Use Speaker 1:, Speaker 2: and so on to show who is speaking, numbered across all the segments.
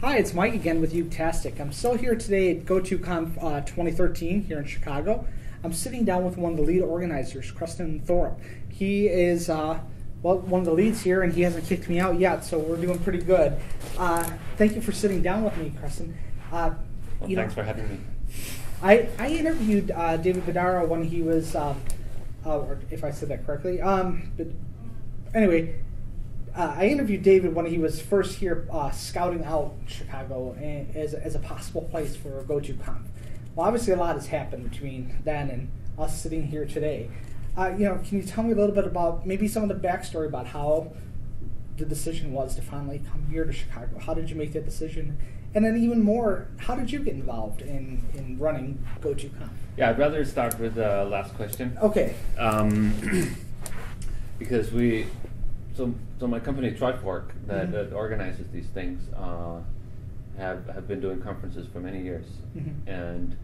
Speaker 1: Hi, it's Mike again with Utastic. I'm still here today at GoToConf uh, 2013 here in Chicago. I'm sitting down with one of the lead organizers, Kresten Thorup. He is uh, well one of the leads here, and he hasn't kicked me out yet, so we're doing pretty good. Uh, thank you for sitting down with me, Kresten. Uh,
Speaker 2: Well,
Speaker 1: you know,
Speaker 2: thanks for having me.
Speaker 1: I, I interviewed uh, David Bedaro when he was, um, uh, if I said that correctly. Um, but anyway, uh, I interviewed David when he was first here uh, scouting out Chicago and, as, as a possible place for a go-to conf. Well, obviously, a lot has happened between then and us sitting here today. Uh, you know, can you tell me a little bit about maybe some of the backstory about how the decision was to finally come here to Chicago? How did you make that decision? And then even more, how did you get involved in, in running GoToConf?
Speaker 2: Yeah, I'd rather start with the last question.
Speaker 1: Okay.
Speaker 2: Um, because we, so so my company Trifork that,
Speaker 1: Mhm.
Speaker 2: that organizes these things uh, have have been doing conferences for many years,
Speaker 1: Mhm.
Speaker 2: and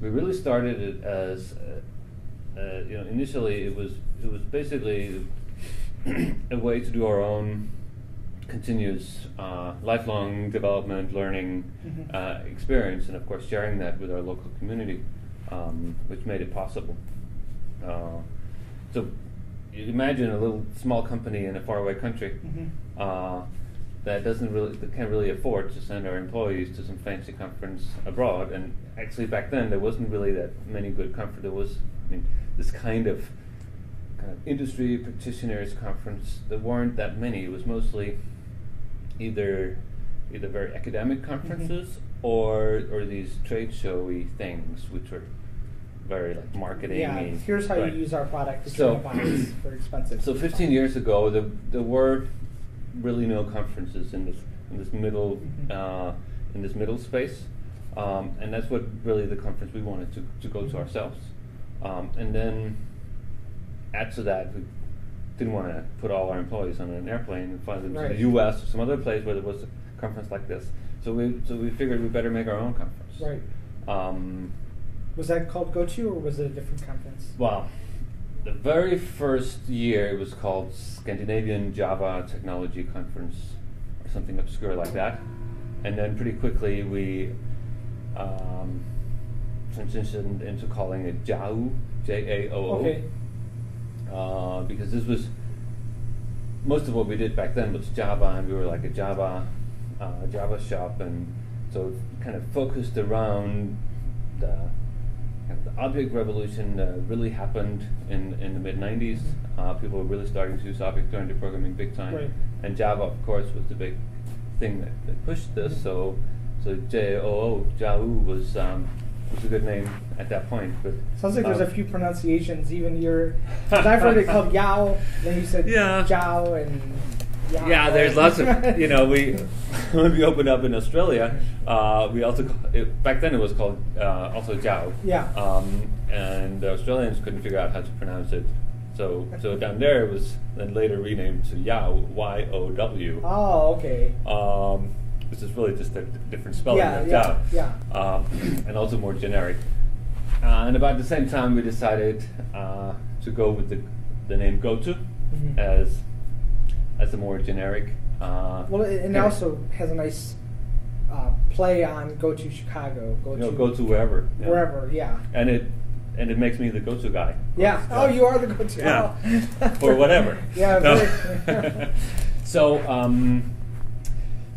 Speaker 2: we really started it as uh, uh, you know initially it was it was basically a way to do our own continuous uh, lifelong development learning
Speaker 1: Mhm.
Speaker 2: uh, experience and of course sharing that with our local community um, which made it possible uh, so you imagine a little small company in a faraway country
Speaker 1: Mhm.
Speaker 2: uh, that doesn't really that can't really afford to send our employees to some fancy conference abroad and actually back then there wasn't really that many good conference there was I mean this kind of kind of industry practitioners conference there weren't that many it was mostly either either very academic conferences or or these trade showy things which were very like marketing
Speaker 1: Yeah, here's how
Speaker 2: right.
Speaker 1: you use our product. It's
Speaker 2: So-
Speaker 1: very expensive.
Speaker 2: so 15 years ago, there, there were really no conferences in this in this middle
Speaker 1: Mhm.
Speaker 2: uh, in this middle space, um, and that's what really the conference we wanted to, to go to
Speaker 1: Mhm.
Speaker 2: ourselves. Um, and then add to that, we didn't want to put all our employees on an airplane and fly them to
Speaker 1: Right.
Speaker 2: the U.S. or some other place where there was a conference like this. So we so we figured we better make our own conference.
Speaker 1: Right.
Speaker 2: Um,
Speaker 1: Was that called GoTo or was it a different conference?
Speaker 2: well, the very first year it was called Scandinavian Java Technology Conference or something obscure like that. And then pretty quickly we um, transitioned into calling it JAOO, J A O O.
Speaker 1: Okay.
Speaker 2: Uh, because this was most of what we did back then was Java, and we were like a Java uh, Java shop, and so kind of focused around the kind of the object revolution that really happened in, in the mid 90s. Uh, people were really starting to use object-oriented programming big time,
Speaker 1: Right.
Speaker 2: and Java, of course, was the big thing that, that pushed this. So, so JOO, JAOO was um, was a good name at that point. But
Speaker 1: Sounds like there's
Speaker 2: um,
Speaker 1: a few pronunciations. Even your, I've heard it called Yao, then you said
Speaker 2: Yeah.
Speaker 1: Jiao and Yao.
Speaker 2: Yeah, there's lots of you know we when we opened up in Australia, uh, we also it, back then it was called uh, also Jiao.
Speaker 1: Yeah.
Speaker 2: Um, and the Australians couldn't figure out how to pronounce it, so so down there it was then later renamed to Yao Y O W.
Speaker 1: Oh, okay.
Speaker 2: Um, which is really just a different spelling
Speaker 1: Yeah,
Speaker 2: of
Speaker 1: yeah, yeah.
Speaker 2: Um, and also more generic. Uh, and about the same time, we decided uh, to go with the the name GoTo
Speaker 1: Mhm.
Speaker 2: as as a more generic. Uh,
Speaker 1: Well, it, and it also has a nice uh, play on Go to Chicago. Go
Speaker 2: you know,
Speaker 1: to
Speaker 2: go to wherever. yeah.
Speaker 1: wherever. Yeah.
Speaker 2: And it and it makes me the go-to guy.
Speaker 1: Yeah. Oh, you are the go-to.
Speaker 2: Yeah.
Speaker 1: Oh.
Speaker 2: or whatever.
Speaker 1: Yeah.
Speaker 2: No. So, um,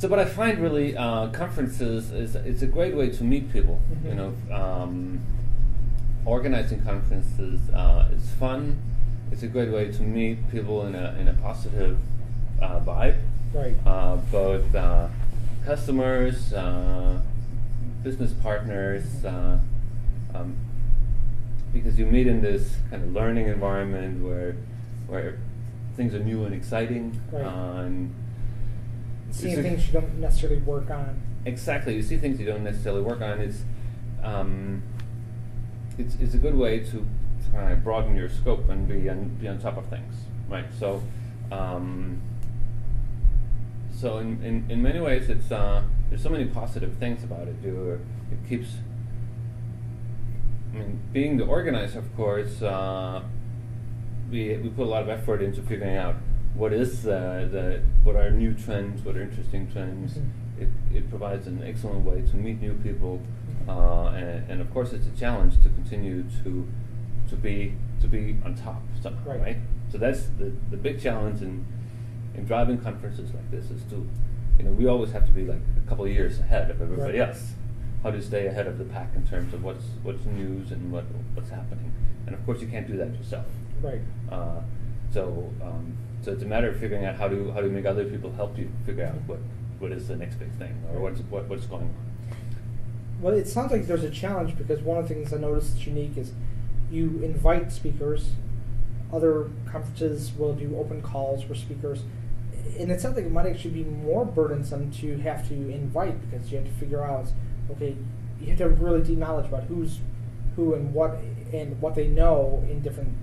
Speaker 2: so what I find really uh, conferences is it's a great way to meet people.
Speaker 1: Mhm.
Speaker 2: You know, um, organizing conferences uh, is fun. It's a great way to meet people in a in a positive uh, vibe.
Speaker 1: right.
Speaker 2: Uh, both uh, customers, uh, business partners, uh, um, because you meet in this kind of learning environment where where things are new and exciting,
Speaker 1: Right.
Speaker 2: uh, and
Speaker 1: Seeing things you don't necessarily work on.
Speaker 2: Exactly, you see things you don't necessarily work on. It's um, it's it's a good way to kind of broaden your scope and be on be on top of things, right? So. Um, so in, in, in many ways, it's uh, there's so many positive things about it. It keeps I mean, being the organizer, of course, uh, we we put a lot of effort into figuring out what is uh, the what are new trends, what are interesting trends.
Speaker 1: Mhm.
Speaker 2: It, it provides an excellent way to meet new people, uh, and, and of course, it's a challenge to continue to to be to be on top somehow,
Speaker 1: Right.
Speaker 2: right? So that's the the big challenge in in driving conferences like this is to, you know, we always have to be like a couple of years ahead of everybody
Speaker 1: Right.
Speaker 2: else. How to stay ahead of the pack in terms of what's what's news and what what's happening, and of course you can't do that yourself.
Speaker 1: Right.
Speaker 2: Uh, so um, so it's a matter of figuring out how to how to make other people help you figure out what, what is the next big thing or what's what, what's going on.
Speaker 1: Well, it sounds like there's a challenge because one of the things I noticed that's unique is you invite speakers. Other conferences will do open calls for speakers. And it sounds like it might actually be more burdensome to have to invite because you have to figure out, okay, you have to have really deep knowledge about who's who and what and what they know in different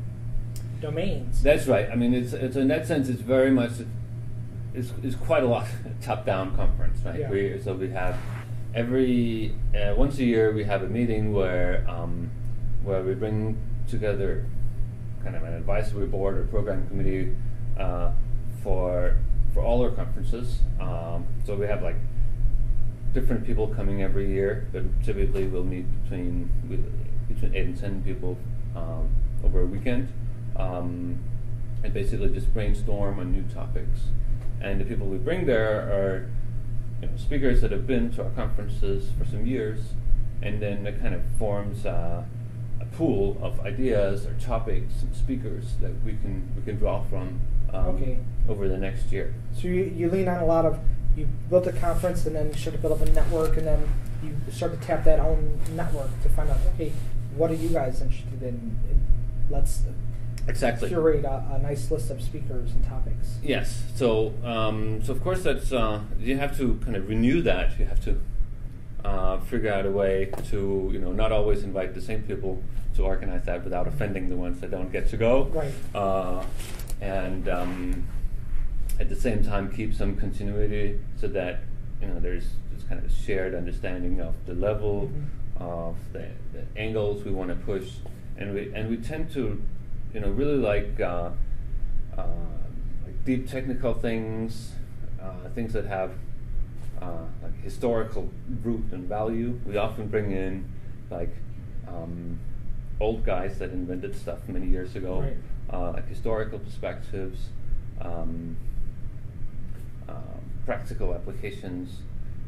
Speaker 1: domains.
Speaker 2: That's right. I mean, it's, it's in that sense, it's very much, it's, it's quite a lot top-down conference, right?
Speaker 1: Yeah.
Speaker 2: We, so we have every uh, once a year we have a meeting where um, where we bring together kind of an advisory board or program committee uh, for for all our conferences. Um, so we have like different people coming every year, but typically we'll meet between between eight and ten people um, over a weekend, um, and basically just brainstorm on new topics. And the people we bring there are you know, speakers that have been to our conferences for some years, and then it kind of forms uh, a pool of ideas or topics and speakers that we can we can draw from um,
Speaker 1: Okay.
Speaker 2: over the next year.
Speaker 1: So you, you lean on a lot of you built a conference and then you start to build up a network and then you start to tap that own network to find out okay what are you guys interested in, and let's
Speaker 2: Exactly.
Speaker 1: curate a, a nice list of speakers and topics.
Speaker 2: Yes. So, um, so of course, that's uh, you have to kind of renew that. You have to uh, figure out a way to, you know, not always invite the same people to organize that without offending the ones that don't get to go.
Speaker 1: Right.
Speaker 2: Uh, and um, at the same time, keep some continuity so that you know there's this kind of shared understanding of the level
Speaker 1: Mhm.
Speaker 2: of the, the angles we want to push, and we and we tend to, you know, really like uh, uh, like deep technical things, uh, things that have uh, like historical root and value. We often bring in like um, old guys that invented stuff many years ago,
Speaker 1: Right.
Speaker 2: uh, like historical perspectives. Um, um, practical applications,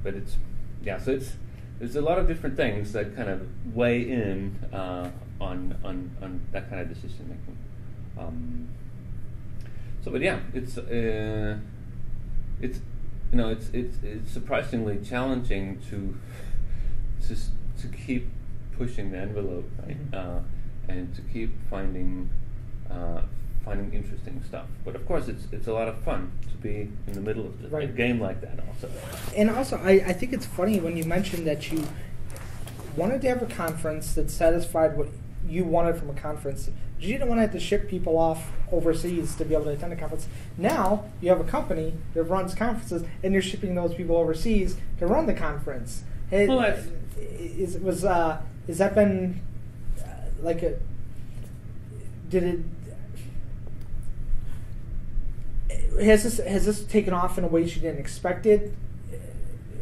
Speaker 2: but it's yeah. So it's there's a lot of different things that kind of weigh in uh, on on on that kind of decision making. Um, so, but yeah, it's uh, it's you know it's it's it's surprisingly challenging to to to keep pushing the envelope, right?
Speaker 1: Mhm.
Speaker 2: Uh, and to keep finding uh, finding interesting stuff. But of course, it's it's a lot of fun to be in the middle of the, a game like that. Also,
Speaker 1: And also, I, I think it's funny when you mentioned that you wanted to have a conference that satisfied what you wanted from a conference. You didn't want to have to ship people off overseas to be able to attend a conference. Now you have a company that runs conferences, and you're shipping those people overseas to run the conference. It,
Speaker 2: Well, that's-
Speaker 1: is was uh, has that been uh, like a did it has this has this taken off in a way you didn't expect it?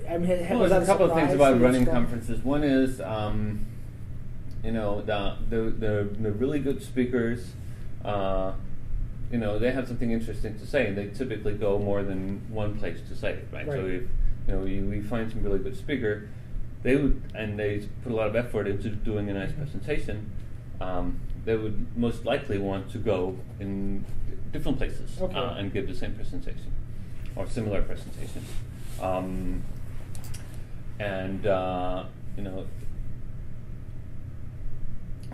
Speaker 1: I mean,
Speaker 2: well, there's a couple of things about running conferences. One is, um, you know, the, the the the really good speakers. Uh, you know, they have something interesting to say, and they typically go more than one place to say it, right? So if you know, you, we find some really good speaker, they would, and they put a lot of effort into doing a nice presentation. Um, they would most likely want to go in different places
Speaker 1: Okay.
Speaker 2: uh, and give the same presentation or similar presentation. Um, and uh, you know,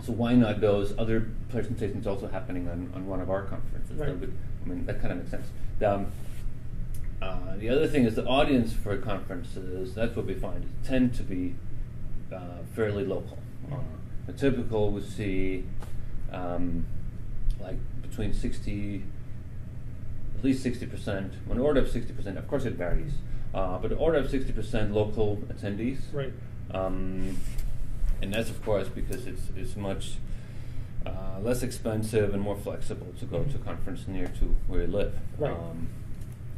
Speaker 2: so why not those other presentations also happening on, on one of our conferences?
Speaker 1: Right.
Speaker 2: That would- I mean, that kind of makes sense. The, um, uh, the other thing is the audience for conferences. That's what we find tend to be uh, fairly local. Uh, a typical we see um, like between sixty, at least sixty percent, an order of sixty percent. Of course, it varies, uh, but an order of sixty percent local attendees.
Speaker 1: Right.
Speaker 2: Um, and that's of course because it's it's much uh, less expensive and more flexible to go to a conference near to where you live.
Speaker 1: Right.
Speaker 2: Um,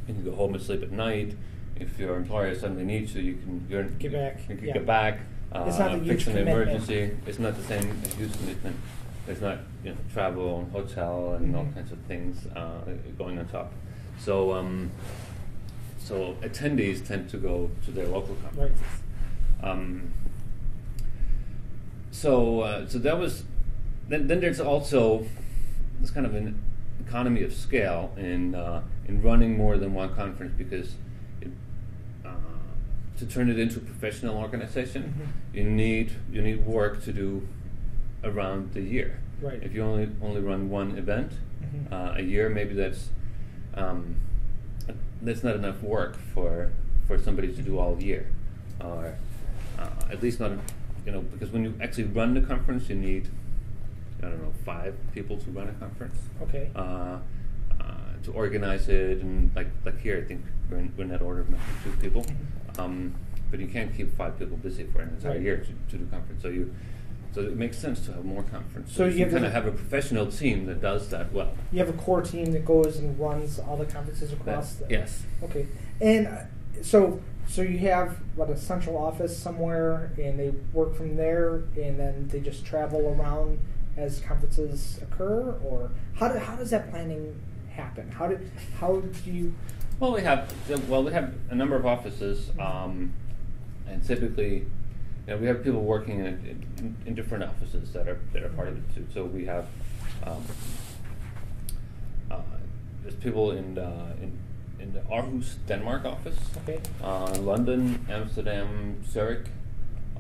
Speaker 2: you can go home and sleep at night. If your employer suddenly needs you, you can you're,
Speaker 1: Get back,
Speaker 2: You can
Speaker 1: yeah.
Speaker 2: get back. Uh,
Speaker 1: It's not a huge
Speaker 2: fix an
Speaker 1: commitment.
Speaker 2: emergency. It's not the same as huge commitment. There's not you know travel and hotel and all
Speaker 1: Mhm.
Speaker 2: kinds of things uh, going on top. So um, so attendees tend to go to their local
Speaker 1: Right.
Speaker 2: conferences. Um, so uh, so that was then, then there's also this kind of an economy of scale in uh, in running more than one conference because it, uh, to turn it into a professional organization
Speaker 1: Mhm.
Speaker 2: you need you need work to do around the year
Speaker 1: Right.
Speaker 2: if you only only run one event
Speaker 1: Mhm.
Speaker 2: uh, a year maybe that's um, that's not enough work for for somebody to do all year or uh, at least not you know because when you actually run the conference you need I don't know five people to run a conference
Speaker 1: Okay.
Speaker 2: uh, uh, to organize it and like like here I think we're in, we're in that order of magnitude people
Speaker 1: Mhm.
Speaker 2: um, but you can't keep five people busy for an entire
Speaker 1: Right.
Speaker 2: year to, to do conference so you so it makes sense to have more conferences
Speaker 1: So you have
Speaker 2: kind of have a professional team that does that well
Speaker 1: You have a core team that goes and runs all the conferences across.
Speaker 2: That-
Speaker 1: the,
Speaker 2: yes
Speaker 1: Okay, and uh, so so you have what a central office somewhere, and they work from there, and then they just travel around as conferences occur, or how do, how does that planning happen? How did how do you?
Speaker 2: Well, we have well, we have a number of offices, um, and typically, you know, we have people working in, in, in different offices that are that are part of it too. So we have um, uh, there's people in the, in in the Aarhus, Denmark office,
Speaker 1: Okay.
Speaker 2: uh, London, Amsterdam, Zurich,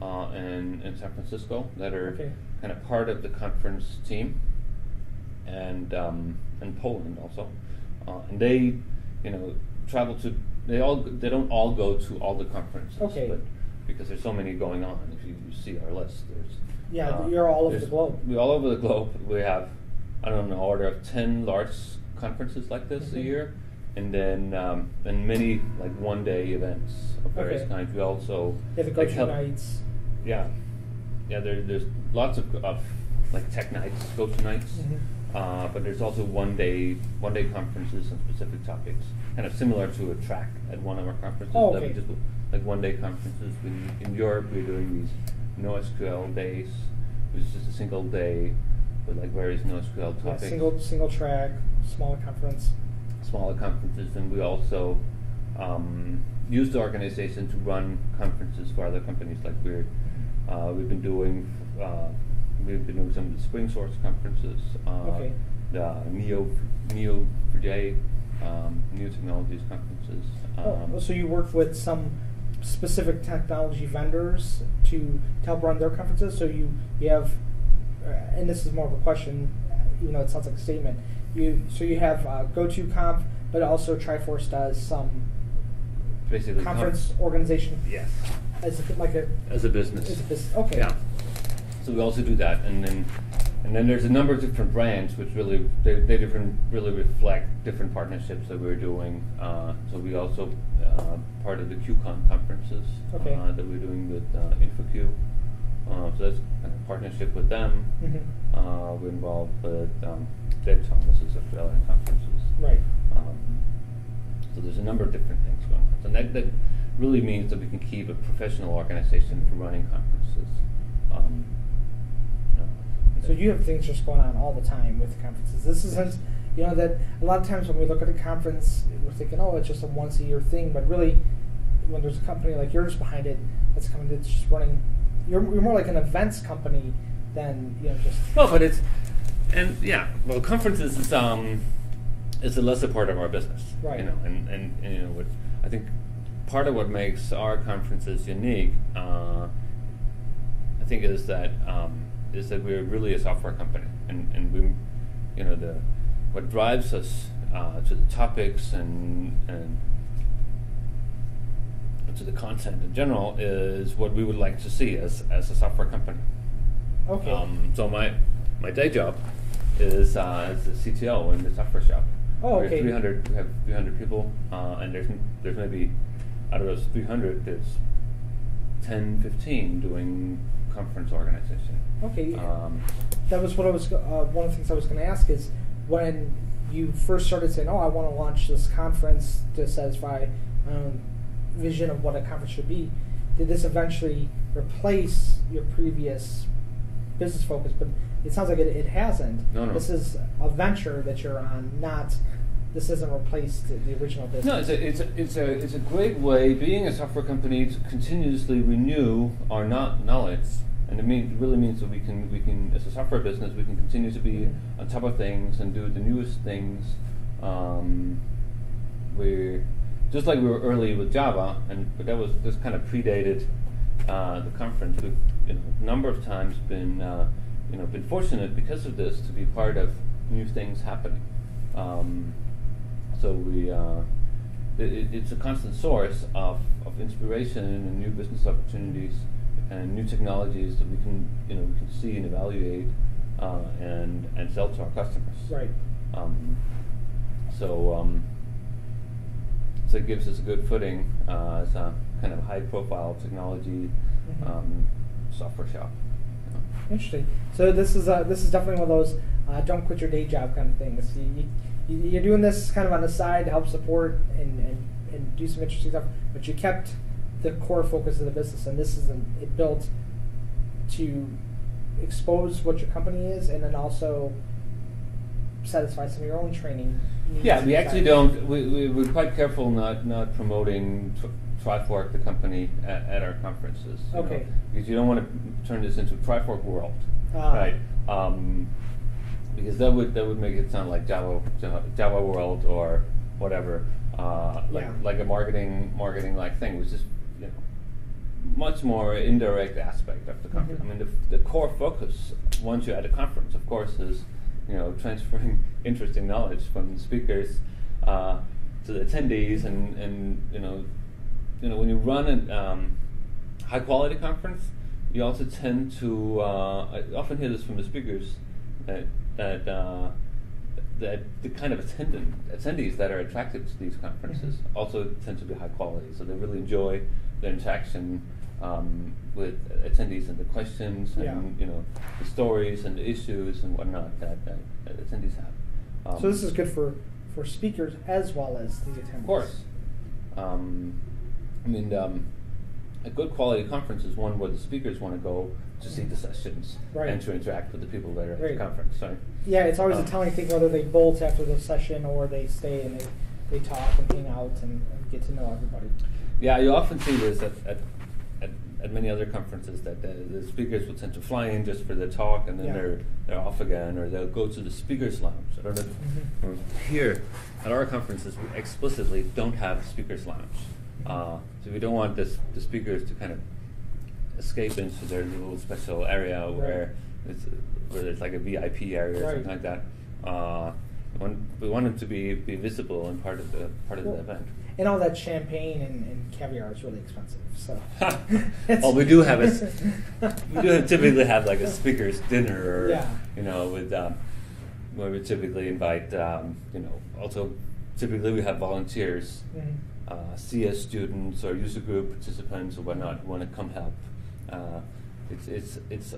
Speaker 2: uh, and and San Francisco that are
Speaker 1: Okay.
Speaker 2: kind of part of the conference team, and um, and Poland also, uh, and they, you know, travel to. They all they don't all go to all the conferences,
Speaker 1: Okay.
Speaker 2: but because there's so many going on. If you, you see our list, there's uh,
Speaker 1: Yeah, you're all over the globe.
Speaker 2: We're all over the globe. We have I don't know order of ten large conferences like this a
Speaker 1: Mhm.
Speaker 2: year, and then um, and many like one day events of various
Speaker 1: Okay.
Speaker 2: kinds. We also
Speaker 1: have the
Speaker 2: like, help-
Speaker 1: nights.
Speaker 2: yeah, yeah. There, there's lots of, of like tech nights, go-to nights,
Speaker 1: Mhm.
Speaker 2: uh, but there's also one-day one-day conferences on specific topics, kind of similar to a track at one of our conferences.
Speaker 1: Oh,
Speaker 2: that we
Speaker 1: okay.
Speaker 2: just like one-day conferences. In, in Europe, we're doing these NoSQL days, which is just a single day with like various NoSQL
Speaker 1: Yeah,
Speaker 2: topics
Speaker 1: single single track, smaller conference.
Speaker 2: Smaller conferences, and we also um, use the organization to run conferences for other companies. Like we're uh, we've been doing uh, we've been doing some of the Spring Source conferences, uh,
Speaker 1: Okay.
Speaker 2: the Neo Neo J um, New Technologies conferences. Um,
Speaker 1: oh, so you work with some specific technology vendors to, to help run their conferences. So you you have, uh, and this is more of a question, even though it sounds like a statement. You so you have uh, GoToConf, but also Trifork does some
Speaker 2: basically
Speaker 1: conference organization
Speaker 2: Yes,
Speaker 1: as a, like a
Speaker 2: as a business.
Speaker 1: as a business. Okay.
Speaker 2: Yeah. So we also do that, and then and then there's a number of different brands which really they, they different really reflect different partnerships that we're doing. Uh, so we also uh, part of the QCon conferences
Speaker 1: Okay.
Speaker 2: uh, that we're doing with uh, Uh, so that's kind of partnership with them.
Speaker 1: Mhm.
Speaker 2: Uh, we're involved with um, Dave Thomas's Australian conferences.
Speaker 1: Right.
Speaker 2: Um, so there's a number of different things going on. So that, that really means that we can keep a professional organization from running conferences. Um, you know,
Speaker 1: So you have things just going on all the time with conferences. This isn't, you know, that a lot of times when we look at a conference, we're thinking, oh, it's just a once a year thing. But really, when there's a company like yours behind it, that's coming that's just running. You're, you're more like an events company than you know just.
Speaker 2: Well, but it's and yeah, well, conferences is um is a lesser part of our business,
Speaker 1: Right.
Speaker 2: You know, and and, and you know, what I think part of what makes our conferences unique, uh, I think, is that um, is that we're really a software company, and and we, you know, the what drives us uh, to the topics and and to the content in general is what we would like to see as as a software company.
Speaker 1: Okay.
Speaker 2: Um, so my my day job is uh, as a CTO in the software shop.
Speaker 1: Oh,
Speaker 2: we
Speaker 1: okay.
Speaker 2: Have 300, we have 300 people, uh, and there's there's maybe out of those 300, there's 10, 15 doing conference organization.
Speaker 1: Okay.
Speaker 2: Um,
Speaker 1: that was what I was. Uh, one of the things I was going to ask is when you first started saying, "Oh, I want to launch this conference to satisfy own vision of what a conference should be," did this eventually replace your previous business focus? But it sounds like it, it hasn't.
Speaker 2: No, no.
Speaker 1: This is a venture that you're on, not. This hasn't replaced the, the original business.
Speaker 2: No, it's a, it's, a, it's, a, it's a great way, being a software company, to continuously renew our no- knowledge. And it, mean, really means that we can, we can, as a software business, we can continue to be
Speaker 1: Mhm.
Speaker 2: on top of things and do the newest things. Um, we're just like we were early with Java, and but that was this kind of predated uh, the conference. We've you know, a number of times been uh, you know been fortunate because of this to be part of new things happening. Um, so we uh, it, it's a constant source of, of inspiration and new business opportunities and new technologies that we can you know we can see and evaluate uh, and and sell to our customers.
Speaker 1: Right.
Speaker 2: Um, so um, so it gives us a good footing uh, as a kind of high profile technology
Speaker 1: Mhm.
Speaker 2: um, software shop.
Speaker 1: Interesting. So this is uh, this is definitely one of those uh, don't quit your day job kind of things. You, you, you're doing this kind of on the side to help support and, and, and do some interesting stuff, but you kept the core focus of the business, and this is an, it built to expose what your company is, and then also satisfy some of your own training.
Speaker 2: Yeah, we actually don't. We, we, we're quite careful not not promoting tr- Trifork, the company, at, at our conferences. you know,
Speaker 1: Okay.
Speaker 2: because you don't want to turn this into Trifork world,
Speaker 1: Ah.
Speaker 2: right? Um, because that would that would make it sound like Java Java, world or whatever, uh, like
Speaker 1: Yeah.
Speaker 2: like a marketing marketing like thing, which is you know much more indirect aspect of the conference.
Speaker 1: Mhm.
Speaker 2: I mean, the, the core focus once you're at a conference, of course, is you know transferring interesting knowledge from the speakers uh, to the attendees, and and you know you know when you run a um, high quality conference, you also tend to uh, I often hear this from the speakers that that. Uh, that the kind of attendant attendees that are attracted to these conferences
Speaker 1: Mhm.
Speaker 2: also tend to be high quality. So they really enjoy the interaction um, with attendees and the questions and
Speaker 1: Yeah.
Speaker 2: you know the stories and the issues and whatnot that, that, that attendees have. Um,
Speaker 1: So this is good for for speakers as well as the attendees.
Speaker 2: of course. Um, I mean, um, a good quality conference is one where the speakers want to go to see the sessions
Speaker 1: Right.
Speaker 2: and to interact with the people that are at
Speaker 1: Right.
Speaker 2: the conference. Right?
Speaker 1: Yeah, it's always
Speaker 2: Um,
Speaker 1: a telling thing whether they bolt after the session or they stay and they, they talk and hang out and, and get to know everybody.
Speaker 2: Yeah, you often see this at, at, at, many other conferences that the, the speakers would tend to fly in just for the talk and then
Speaker 1: Yeah.
Speaker 2: they're they're off again, or they'll go to the speakers lounge. I don't know.
Speaker 1: Mhm.
Speaker 2: Here at our conferences, we explicitly don't have speakers lounge, uh, so we don't want this, the speakers to kind of escape into their little special area where it's where there's like a VIP area or something like that. Uh, we want, we want them to be, be visible and part of the part of
Speaker 1: Well,
Speaker 2: the event.
Speaker 1: And all that champagne and, and caviar is really expensive. So.
Speaker 2: well, we do have a we do typically have like a speakers dinner, or,
Speaker 1: Yeah.
Speaker 2: you know, with um, where we typically invite, um, you know, also typically we have volunteers,
Speaker 1: Mhm.
Speaker 2: uh, CS students or user group participants or whatnot who want to come help. Uh, it's it's it's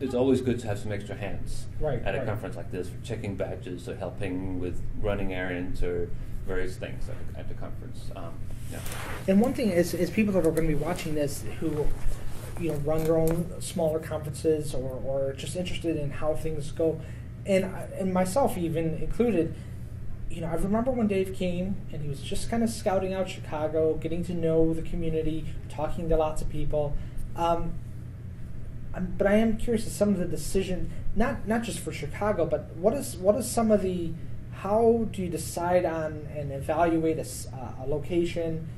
Speaker 2: it's always good to have some extra hands
Speaker 1: Right,
Speaker 2: at a
Speaker 1: right.
Speaker 2: conference like this for checking badges or helping with running errands or various things at, the- at the conference. Um, yeah.
Speaker 1: And one thing is, is people that are going to be watching this who, you know, run their own smaller conferences or, or just interested in how things go, and and myself even included. You know, I remember when Dave came and he was just kind of scouting out Chicago, getting to know the community, talking to lots of people. Um, but I am curious of some of the decision, not not just for Chicago, but what is what is some of the how do you decide on and evaluate a, uh, a location,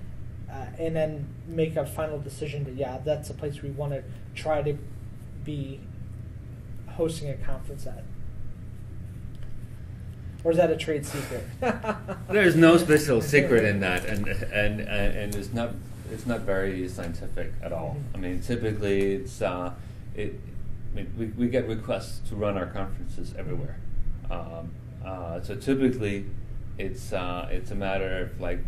Speaker 1: uh, and then make a final decision that yeah, that's a place we want to try to be hosting a conference at, or is that a trade secret?
Speaker 2: There's no special secret in that, and and and, and it's not it's not very scientific at all.
Speaker 1: Mhm.
Speaker 2: I mean, typically it's uh, it. I mean, we, we get requests to run our conferences everywhere, um, uh, so typically it's uh, it's a matter of like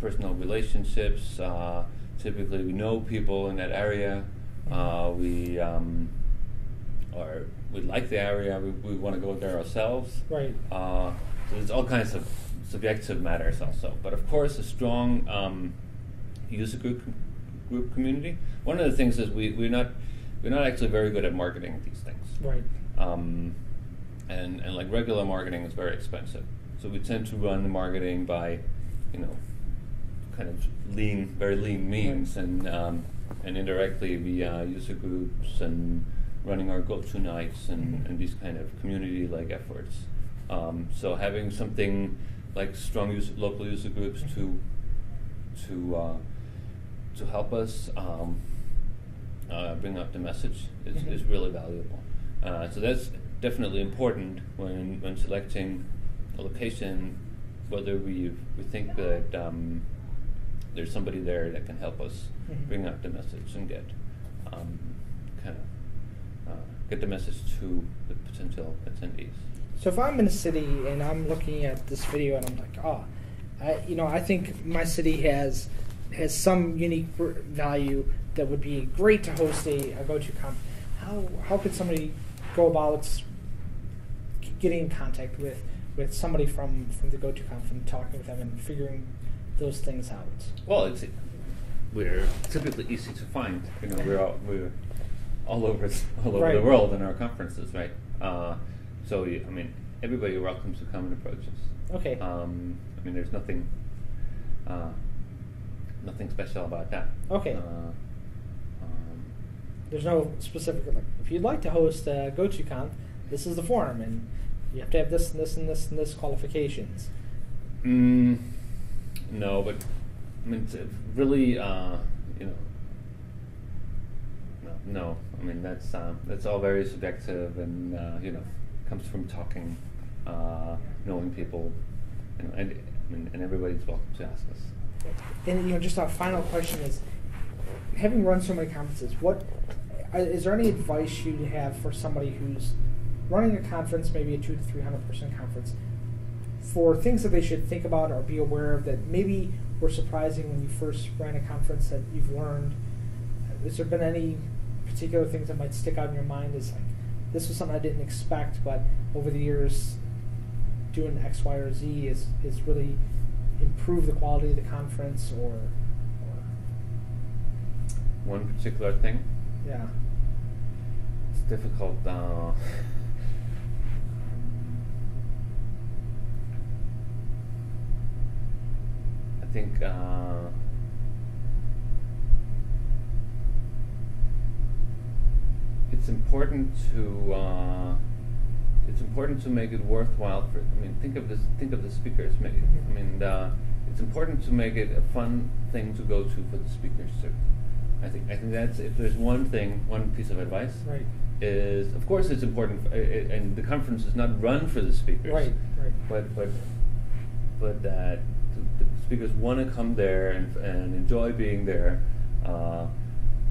Speaker 2: personal relationships. Uh, typically, we know people in that area Uh, we um, or we like the area. We, we want to go there ourselves.
Speaker 1: Right.
Speaker 2: Uh, so there's all kinds of subjective matters also. But of course, a strong um, user group group community. One of the things is we we're not we're not actually very good at marketing these things.
Speaker 1: Right.
Speaker 2: Um, and and like regular marketing is very expensive. So we tend to run the marketing by, you know, kind of lean, very lean means,
Speaker 1: Right.
Speaker 2: and um, and indirectly via user groups and running our go-to nights and,
Speaker 1: Mhm.
Speaker 2: and these kind of community-like efforts. Um, so having something like strong user, local user groups to to uh, to help us um, uh, bring up the message is,
Speaker 1: Mhm.
Speaker 2: is really valuable. Uh, so that's definitely important when when selecting a location, whether we we think that um, there's somebody there that can help us
Speaker 1: Mhm.
Speaker 2: bring out the message and get um, kind of uh, get the message to the potential attendees.
Speaker 1: So if I'm in a city and I'm looking at this video and I'm like, oh, I, you know, I think my city has has some unique value that would be great to host a, a go-to conference. How how could somebody go about getting in contact with with somebody from from the go-to conf and talking with them and figuring those things out?
Speaker 2: Well, it's we're typically easy to find. You know, we're all, we're all over all over the world in our conferences, right? Uh, so you, I mean, everybody are welcome to come and approach us.
Speaker 1: Okay.
Speaker 2: Um, I mean, there's nothing uh, nothing special about that.
Speaker 1: Okay.
Speaker 2: Uh, um,
Speaker 1: There's no specific like if you'd like to host a go-to conf, this is the form and you have to have this and this and this and this qualifications.
Speaker 2: Mm, no, but I mean, it's, uh, really, uh, you know, no, no. I mean, that's um, that's all very subjective, and uh, you know, comes from talking, uh, knowing people, you know, and I mean, and everybody's welcome to ask us.
Speaker 1: And you know, just our final question is, having run so many conferences, what uh, there any advice you'd have for somebody who's running a conference, maybe a two to three hundred person conference, for things that they should think about or be aware of that maybe were surprising when you first ran a conference that you've learned? Has there been any particular things that might stick out in your mind as like this was something I didn't expect, but over the years doing X, Y, or Z is is really improve the quality of the conference or, or
Speaker 2: One particular thing,
Speaker 1: yeah.
Speaker 2: it's difficult. Uh, think. Uh, it's important to uh, it's important to make it worthwhile for I mean think of this think of the speakers make it, I mean uh, it's important to make it a fun thing to go to for the speakers too I think I think that's if there's one thing one piece of advice
Speaker 1: Right.
Speaker 2: is of course it's important uh, and the conference is not run for the speakers
Speaker 1: Right, right.
Speaker 2: but but but that the, the speakers want to come there and, and enjoy being there. Uh,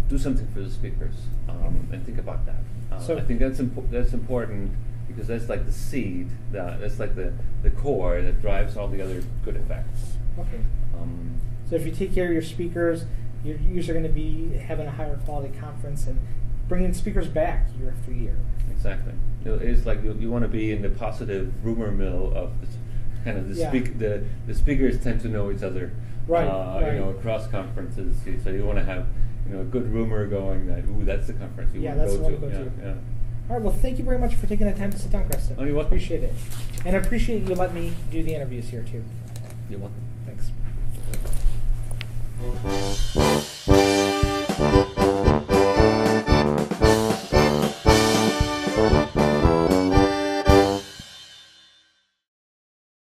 Speaker 2: do something for the speakers um, and think about that. Uh,
Speaker 1: So-
Speaker 2: I think that's impo- that's important because that's like the seed. That, that's like the, the core that drives all the other good effects.
Speaker 1: Okay.
Speaker 2: Um,
Speaker 1: So if you take care of your speakers, you're usually going to be having a higher quality conference and bringing speakers back year after year.
Speaker 2: Exactly. It's like you, you want to be in the positive rumor mill of this, kind of the
Speaker 1: Yeah.
Speaker 2: speak. The the speakers tend to know each other,
Speaker 1: Right,
Speaker 2: Uh,
Speaker 1: right.
Speaker 2: You know, across conferences. So you want to have you know a good rumor going that ooh that's the conference you
Speaker 1: Yeah,
Speaker 2: want
Speaker 1: that's
Speaker 2: to
Speaker 1: the
Speaker 2: go
Speaker 1: one
Speaker 2: to.
Speaker 1: to go
Speaker 2: yeah,
Speaker 1: to.
Speaker 2: yeah.
Speaker 1: All right. Well, thank you very much for taking the time to sit down, Kresten.
Speaker 2: Oh, you're welcome.
Speaker 1: Appreciate it, and I appreciate you letting me do the interviews here too.
Speaker 2: You're welcome.
Speaker 1: Thanks.